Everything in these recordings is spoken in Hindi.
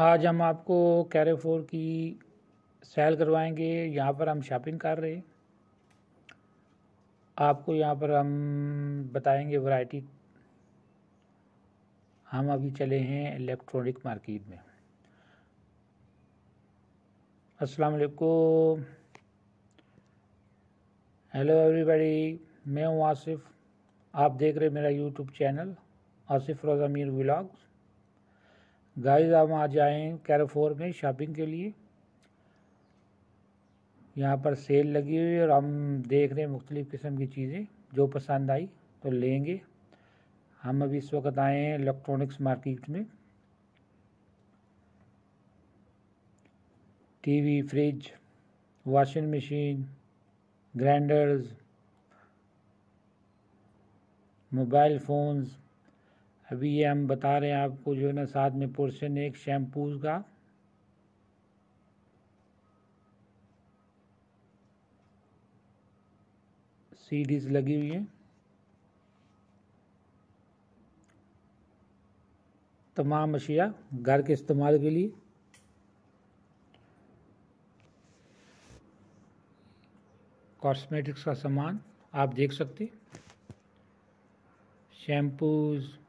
आज हम आपको कैरेफोर की सेल करवाएँगे। यहाँ पर हम शॉपिंग कर रहे हैं। आपको यहाँ पर हम बताएँगे वैरायटी हम अभी चले हैं इलेक्ट्रॉनिक मार्केट में। अस्सलाम वालेकुम। हेलो एवरीबॉडी मैं हूँ आसिफ। आप देख रहे मेरा यूट्यूब चैनल आसिफ रोज़ अमीर व्लॉग्स गाइस हम आ जाएँ कैरोफोर में शॉपिंग के लिए। यहाँ पर सेल लगी हुई है और हम देख रहे हैं मुख्तलिफ़ किस्म की चीज़ें, जो पसंद आई तो लेंगे। हम अभी इस वक्त आए हैं इलेक्ट्रॉनिक्स मार्केट में। TV fridge washing machine grinders mobile phones अभी ये हम बता रहे हैं आपको जो है ना, साथ में पोर्शन एक शैम्पूज का। सीडीज लगी हुई हैं। तमाम अशिया घर के इस्तेमाल के लिए। कॉस्मेटिक्स का सामान आप देख सकते शैम्पूज़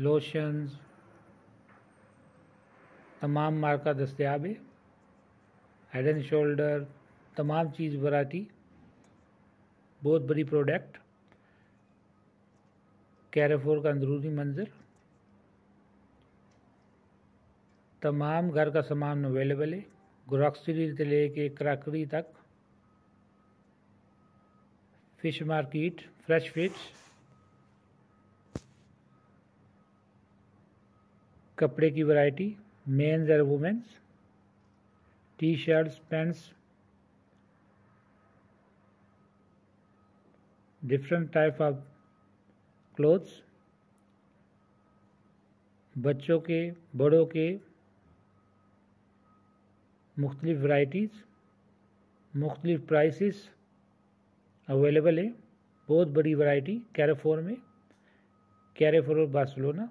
लोशंस तमाम मार्का दस्तियाब है हेड एंड शोल्डर तमाम चीज़ वरायटी बहुत बड़ी प्रोडक्ट कैरेफोर का अंदरूनी मंज़र, तमाम घर का सामान अवेलेबल है ग्रॉक्सरी से लेके क्रॉकरी तक फ़िश मार्केट फ्रेश फ़िश कपड़े की वैरायटी मेंस और women's T shirts pants different type of clothes बच्चों के, बड़ों के मुख्तलिफ़ वैरायटीज़ मुख्तलिफ़ प्राइसेस अवेलेबल है। बहुत बड़ी वैरायटी कैरेफोर में कैरेफोर और बार्सिलोना